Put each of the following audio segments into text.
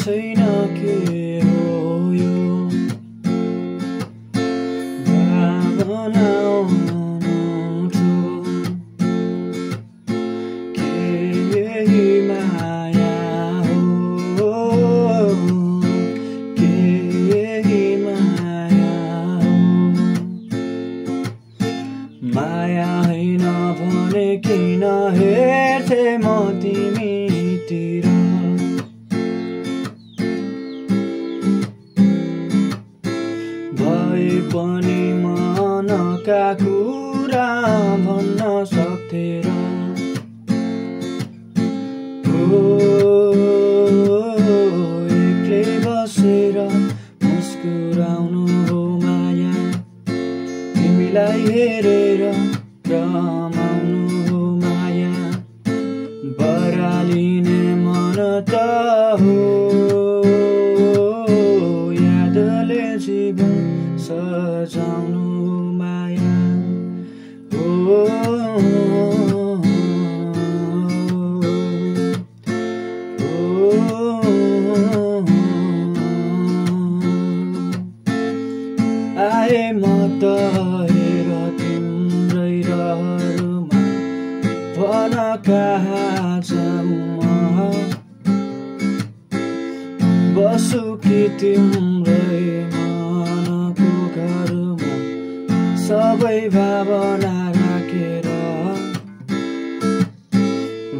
छैन के हो यो भावना माया होइन भने किन हेर्थे म पनि मनका कुरा भन्न सक्थे र एक्लै बसेर मुस्कुराउनु हो माया। तिमीलाई हेरेर जीवन सजाउनु माया। हो आए म त हेर तिम्रै रहरमा। भन कहाँ जाउँ बसु कि तिम्रै भावना राखेर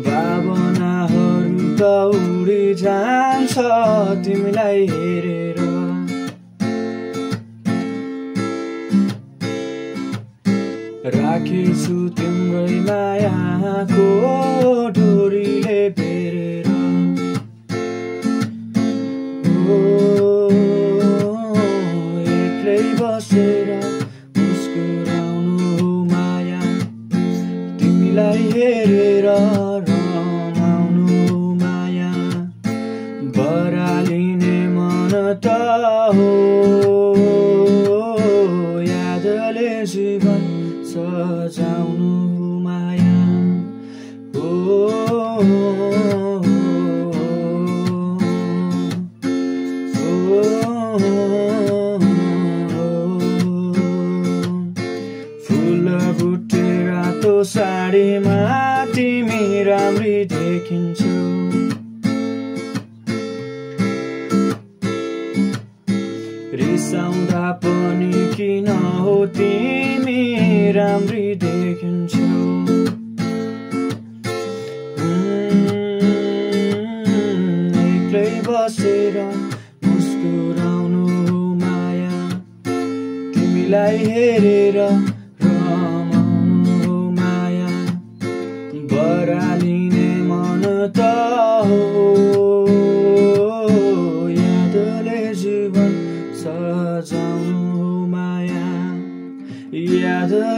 भावनाहरू त उडी जान्छ तिमीलाई हेरेर। राखेछु तिम्रै मायाको डोरीले सजाउनु माया। हो साडीमा तिमी राम्री देखिन्छौ। रिसाउँदा पनि किन हो तिमी? राम्री देखिन्छौ। एक्लै बसेर मुस्कुराउनु माया। तिमीलाई हेरेर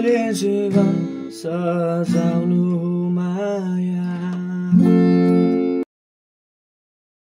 शिव माया